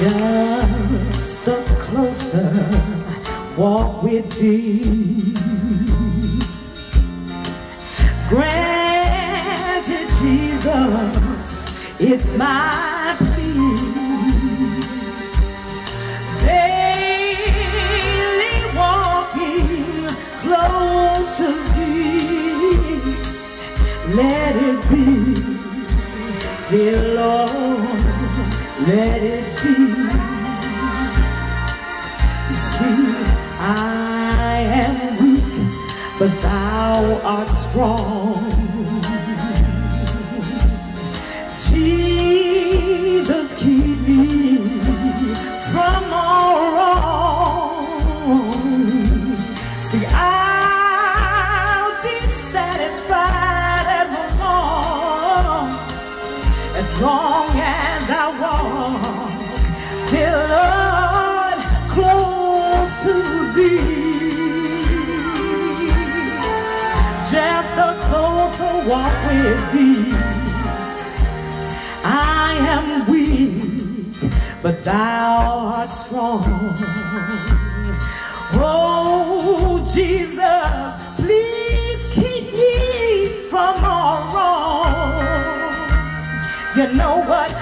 Just a closer walk with thee. Granted, Jesus, it's my plea. Daily walking close to thee. Let it be, dear Lord, let it be. You I am weak, but thou art strong. Jesus, keep me from all wrong. See, I'll be satisfied as long, as long walk with thee. I am weak, but thou art strong. Oh, Jesus, please keep me from all wrong. You know what?